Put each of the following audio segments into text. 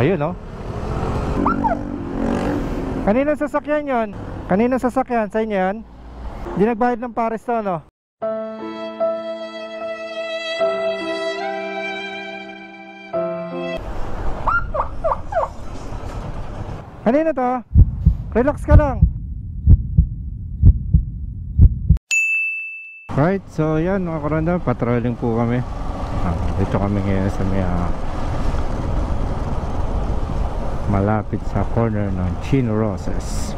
Ayun oh. Kanina sasakyan yon? Kanina sasakyan? Sa inyo yan? Hindi nagbayad ng pares to no? Kanina to? Relax ka lang. Right, so yan mga karanda, patrolling po kami. Ah, dito kami ngayon sa may ah, malapit sa corner ng Chino Roses.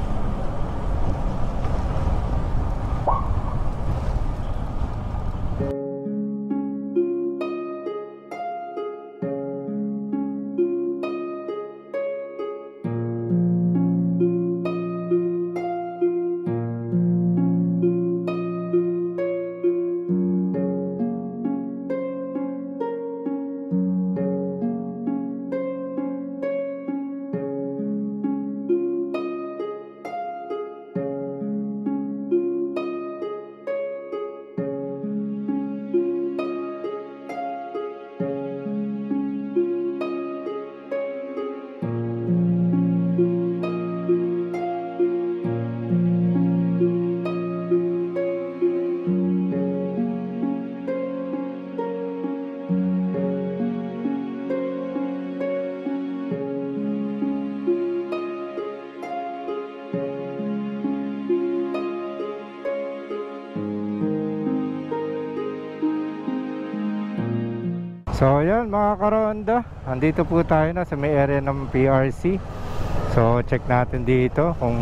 So yan mga karonda Andito po tayo na sa may area ng PRC So check natin dito kung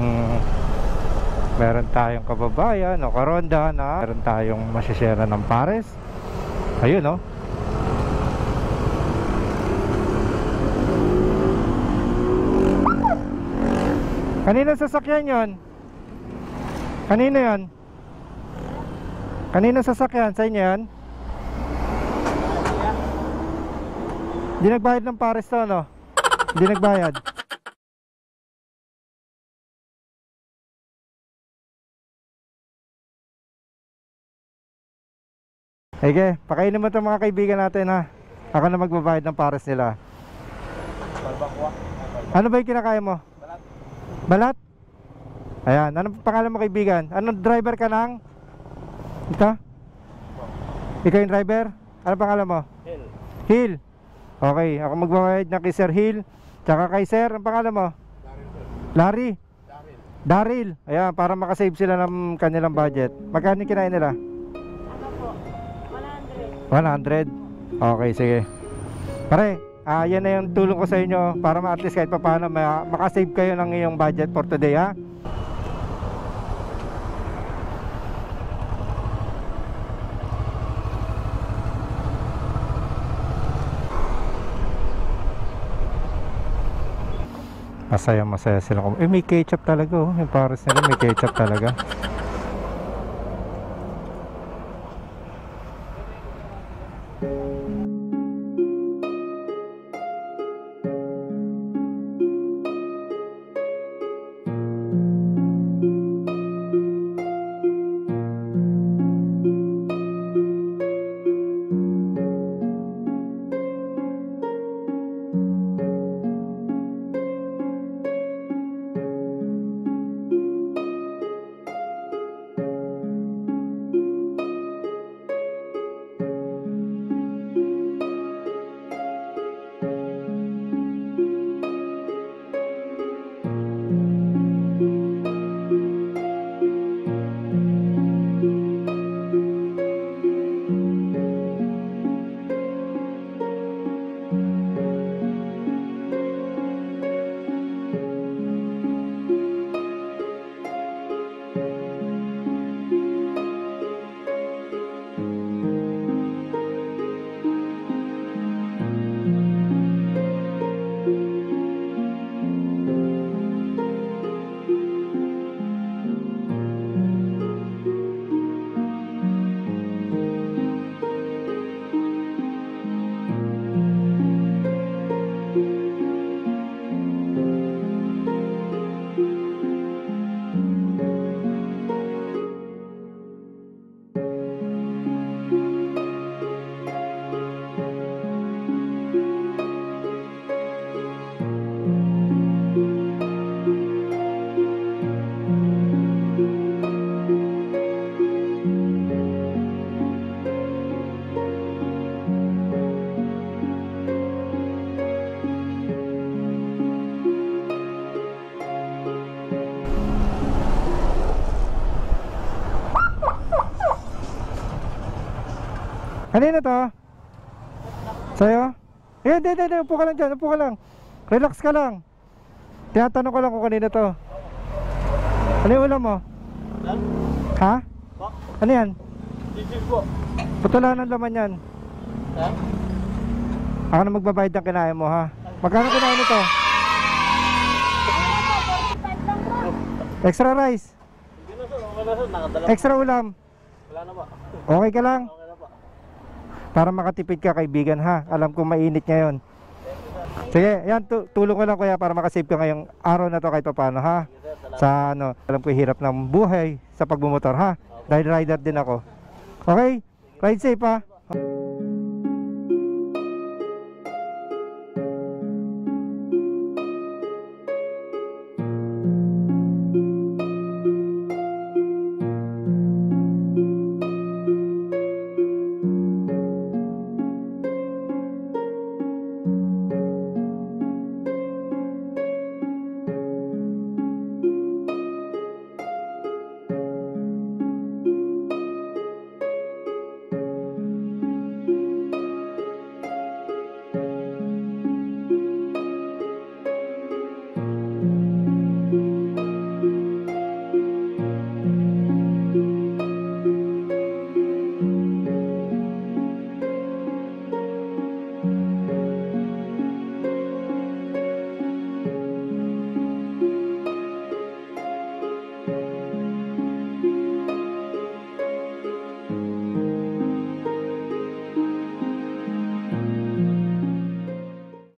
Meron tayong kababayan o karonda na Meron tayong masyashare ng pares Ayun oh Kanina sasakyan yon? Kanino yon? Kanino sasakyan? Sa inyo yan? Hindi nagbayad ng pares to, no? Hindi nagbayad. Sige, pakainin mo itong mga kaibigan natin ha. Ako na magbabayad ng pares nila. Ano ba yung kinakaya mo? Balat. Balat? Ayan, anong pangalan mo kaibigan? Anong driver ka ng? Ito? Ikaw yung driver? Ano pangalan mo? Hill. Hill. Okay, ako magbabayad na kay Sir Hill. Tsaka kay Sir, ang pangalan mo? Larry. Daryl. Daryl. Ayan, para makasave sila ng kanilang budget. Magkano kinain nila? Ano po? 100. 100. Okay, sige. Pare, ah, yan na yung tulong ko sa inyo para ma at least kahit paano ma makasave kayo ng iyong budget for today, ha? masaya masaya sila eh may ketchup talaga oh yung pares nila may ketchup talaga Kanina to? Sa'yo? Eh, hindi, hindi, hindi. Upo ka lang dyan. Upo ka lang. Relax ka lang. Tinatanong ko lang kung kanina to. Ano yung ulam mo? Ha? Ano yan? Sisig po. Ba't wala nang laman yan? Ha? Ako na magbabayad ng kinain mo ha. Magkano kinain nito? Extra rice, extra ulam. Wala na ba? Okay ka lang? Para makatipid ka kaibigan ha. Alam ko mainit ngayon. Sige, yan tu- tulong ko lang kuya para makasave ka ngayong araw na to kahit paano ha. Sa ano, alam ko hirap ng buhay sa pagbumotor ha. Dahil rider din ako. Okay? Ride safe ha.